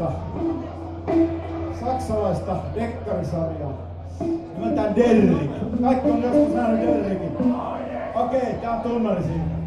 saksalaista, saksalaista dekkarisarjaa nimeltään Derrick. Kaikki on joskus nähnyt Derrickin. Okei, okay, tää on tunnari siinä.